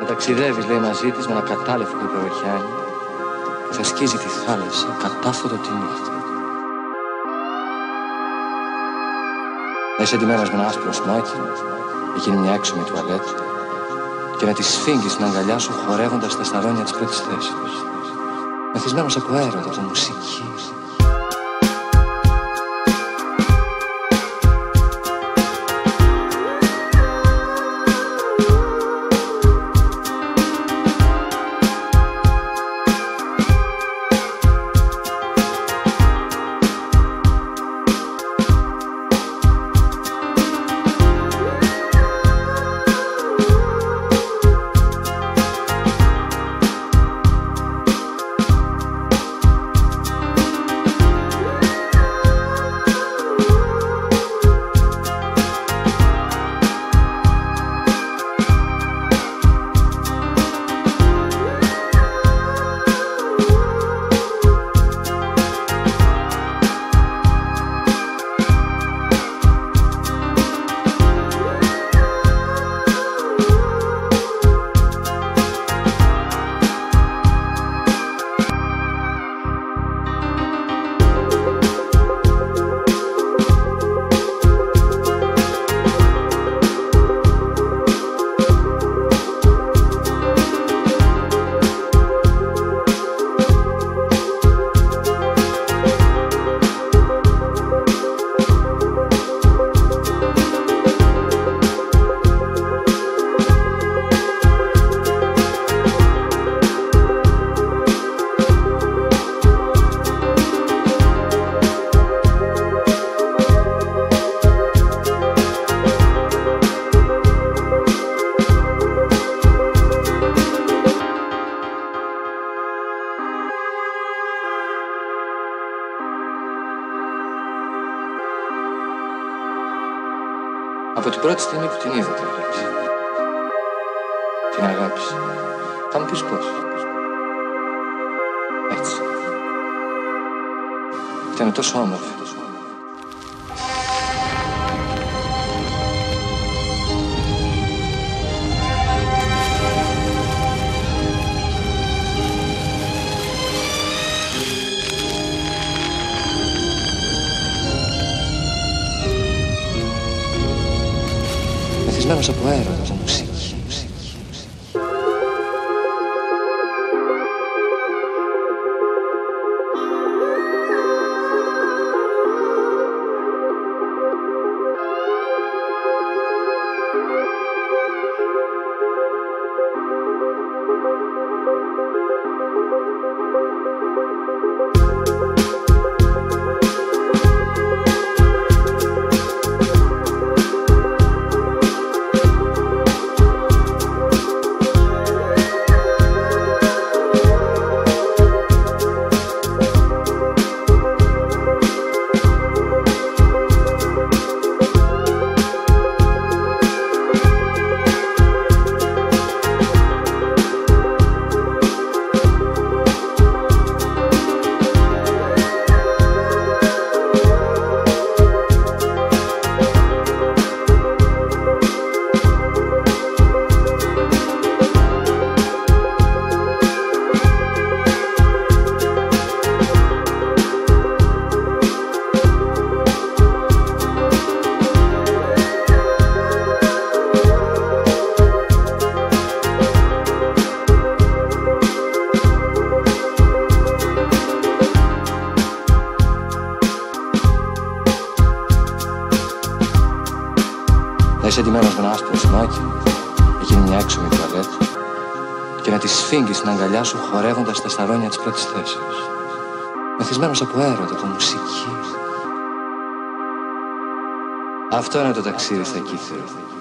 Να ταξιδεύεις λέει μαζί της με ένα κατάλευκο υπεροχιάνι που θα σκίζει τη θάλασσα κατάφωτο τη νύχτα. Να είσαι εντυμένος με ένα άσπρο σμόκι, εκείνη μια έξωμη τουαλέτα και να τη σφίγγεις στην αγκαλιά σου χορεύοντας τα σταλόνια της πρώτης θέσης. Μεθυσμένος από έρωτα, από μουσική, Από την πρώτη στιγμή που την είδα την αγάπη. Την αγάπη. Θα μου πεις πώς. Έτσι. Ήταν τόσο όμορφη. Μεθυσμένος από έρωτα, από μουσική. Να είσαι εντυμένος με ένα άσπρο σμάκι, εκείνη μια έξωμη τουαλέτα και να τη σφίγγεις στην αγκαλιά σου χορεύοντας τα σταλόνια της πρώτης θέσης. Μεθυσμένος από έρωτα, από μουσική. Αυτό είναι το ταξίδι στα κύθρα.